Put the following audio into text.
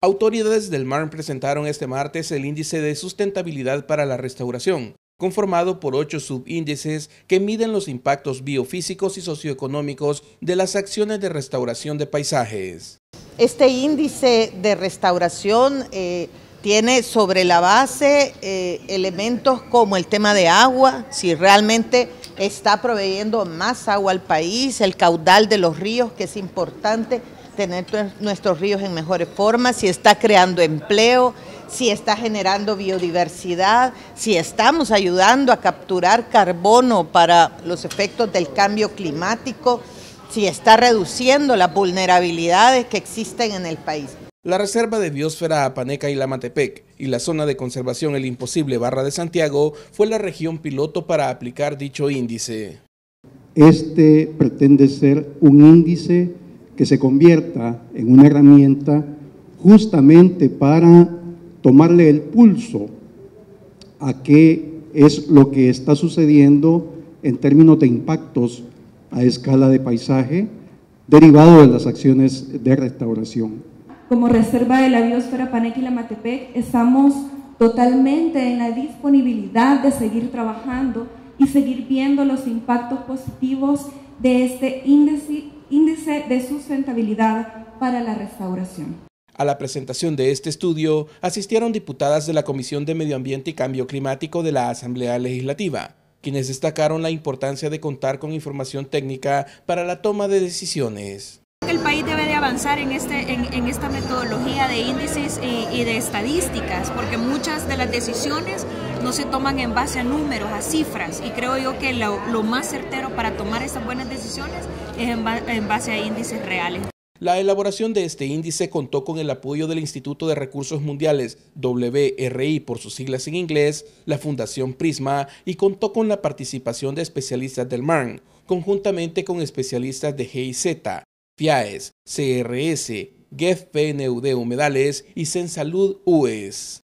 Autoridades del MARN presentaron este martes el índice de sustentabilidad para la restauración, conformado por ocho subíndices que miden los impactos biofísicos y socioeconómicos de las acciones de restauración de paisajes. Este índice de restauración eh, tiene sobre la base eh, elementos como el tema de agua, si realmente está proveyendo más agua al país, el caudal de los ríos, que es importante, tener nuestros ríos en mejores formas, si está creando empleo, si está generando biodiversidad, si estamos ayudando a capturar carbono para los efectos del cambio climático, si está reduciendo las vulnerabilidades que existen en el país. La Reserva de Biosfera Apaneca y Lamatepec y la zona de conservación El Imposible Barra de Santiago fue la región piloto para aplicar dicho índice. Este pretende ser un índice que se convierta en una herramienta justamente para tomarle el pulso a qué es lo que está sucediendo en términos de impactos a escala de paisaje derivado de las acciones de restauración. Como Reserva de la Biosfera Panequila Matepec estamos totalmente en la disponibilidad de seguir trabajando y seguir viendo los impactos positivos de este índice índice de sustentabilidad para la restauración. A la presentación de este estudio asistieron diputadas de la Comisión de Medio Ambiente y Cambio Climático de la Asamblea Legislativa, quienes destacaron la importancia de contar con información técnica para la toma de decisiones. El país debe de avanzar en, este, esta metodología de índices y, de estadísticas, porque muchas de las decisiones no se toman en base a números, a cifras, y creo yo que lo, más certero para tomar esas buenas decisiones es en, en base a índices reales. La elaboración de este índice contó con el apoyo del Instituto de Recursos Mundiales, WRI por sus siglas en inglés, la Fundación Prisma y contó con la participación de especialistas del MARN, conjuntamente con especialistas de GIZ, FIAES, CRS, GEF PNUD Humedales y Sensalud UES.